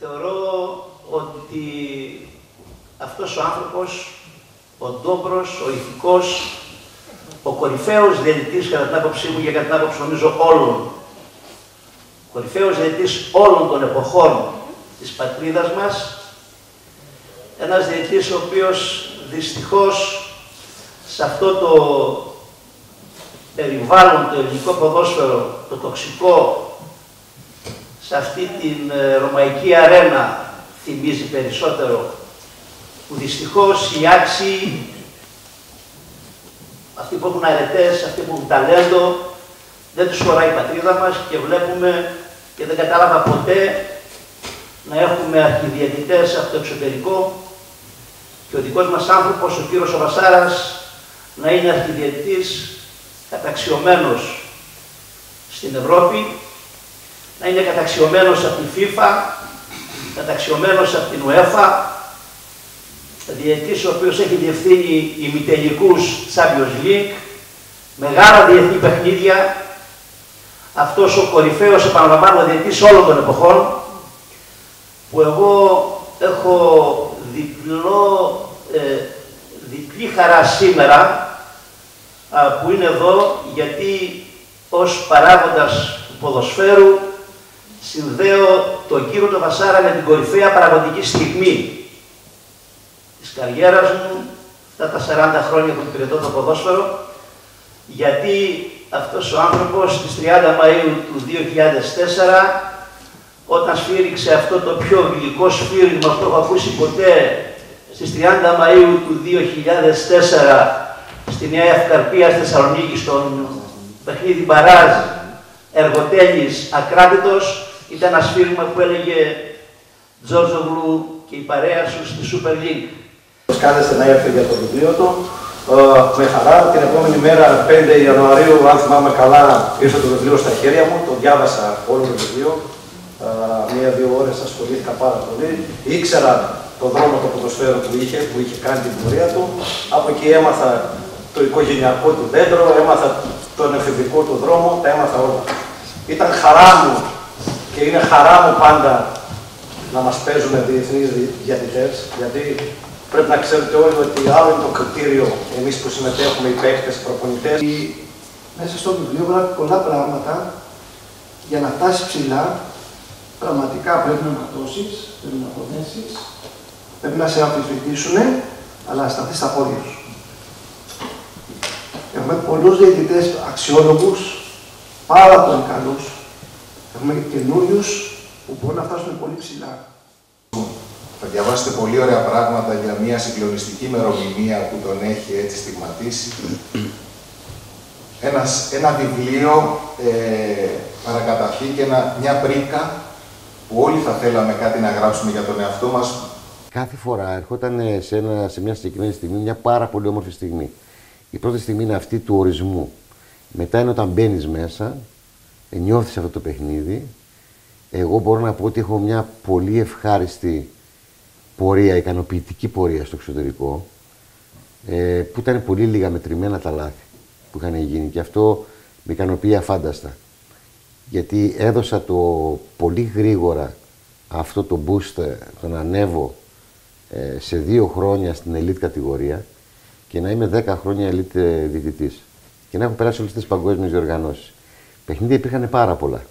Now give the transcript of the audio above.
θεωρώ ότι αυτός ο άνθρωπος, ο ντόμπρος, ο ηθικός, ο κορυφαίος διαιτητής κατά την άποψή μου και κατά την άποψη νομίζω όλων, κορυφαίος διαιτητής όλων των εποχών της πατρίδας μας, ένας διαιτητής ο οποίος δυστυχώς σε αυτό το περιβάλλον, το ελληνικό ποδόσφαιρο, το τοξικό, σε αυτή την ε, ρωμαϊκή αρένα θυμίζει περισσότερο, που δυστυχώς οι άξιοι, αυτοί που έχουν αρετές, αυτοί που έχουν ταλέντο, δεν τους χωράει η πατρίδα μας και βλέπουμε και δεν κατάλαβα ποτέ να έχουμε αρχιδιαιτητές από το εξωτερικό και ο δικός μας άνθρωπος, ο κύριος Βασάρας, να είναι αρχιδιαιτητής καταξιωμένος στην Ευρώπη, να είναι καταξιωμένος από τη FIFA, καταξιωμένος από την UEFA, διαιτητής ο οποίος έχει διευθύνει ημιτελικούς Champions League, μεγάλα διεθνή παιχνίδια, αυτός ο κορυφαίος επαναλαμβάνω διαιτητής όλων των εποχών, που εγώ έχω διπλό, ε, διπλή χαρά σήμερα που είναι εδώ γιατί ως παράγοντας του ποδοσφαίρου συνδέω τον κύριο τον Βασάρα με την κορυφαία παραγωγική στιγμή της καριέρας μου, αυτά τα 40 χρόνια που υπηρετώ το ποδόσφαιρο, γιατί αυτός ο άνθρωπος στις 30 Μαΐου του 2004 όταν σφύριξε αυτό το πιο γλυκό σφύριγμα που έχω ακούσει ποτέ στις 30 Μαΐου του 2004 στη Νέα Ευκαρπία στη Θεσσαλονίκη στον παιχνίδι Μπαράζ Εργοτέλης Ακράτητος ήταν ένας σφύριγμα που έλεγε Τζόρτζογλου και η παρέα σου στη Super League. Κάλεσε να έρθει για το βιβλίο του. Ε, με χαρά την επόμενη μέρα, 5 Ιανουαρίου, αν θυμάμαι καλά, ήρθε το βιβλίο στα χέρια μου, το διάβασα όλο το βιβλίο μία-δύο ώρες ασχολήθηκα πάρα πολύ. Ήξερα το δρόμο του ποδοσφαίρου που είχε, που είχε κάνει την πορεία του. Από εκεί έμαθα το οικογενειακό του δέντρο, έμαθα τον εφηβικό του δρόμο, τα έμαθα όλα. Ήταν χαρά μου και είναι χαρά μου πάντα να μας παίζουν διεθνείς διατητές, γιατί πρέπει να ξέρετε όλοι ότι άλλο είναι το κριτήριο εμείς που συμμετέχουμε, οι παίκτες, οι προπονητές. Μέσα στο βιβλίο γράφει πολλά πράγματα για να φτάσεις ψηλά πραγματικά πρέπει να ματώσεις, πρέπει να αποδέσει, πρέπει να σε αμφισβητήσουν, αλλά να σταθείς στα πόδια σου. Έχουμε πολλούς διαιτητές αξιόλογους, πάρα πολύ καλούς. Έχουμε και καινούριους που μπορούν να φτάσουν πολύ ψηλά. Θα διαβάσετε πολύ ωραία πράγματα για μια συγκλονιστική ημερομηνία που τον έχει έτσι στιγματίσει. Ένας, ένα βιβλίο, ε, παρακαταρχή και μια πρίκα που όλοι θα θέλαμε κάτι να γράψουμε για τον εαυτό μας. Κάθε φορά ερχόταν σε, ένα, σε μια συγκεκριμένη στιγμή μια πάρα πολύ όμορφη στιγμή. Η πρώτη στιγμή είναι αυτή του ορισμού. Μετά είναι όταν μπαίνεις μέσα, νιώθεις αυτό το παιχνίδι. Εγώ μπορώ να πω ότι έχω μια πολύ ευχάριστη πορεία, ικανοποιητική πορεία στο εξωτερικό, ε, που ήταν πολύ λίγα μετρημένα τα λάθη που είχαν γίνει και αυτό με ικανοποιεί αφάνταστα γιατί έδωσα το πολύ γρήγορα αυτό το boost, τον ανέβω ε, σε δύο χρόνια στην elite κατηγορία και να είμαι δέκα χρόνια elite διαιτητής και να έχω περάσει όλες τις παγκόσμιες διοργανώσεις. Παιχνίδια υπήρχαν πάρα πολλά.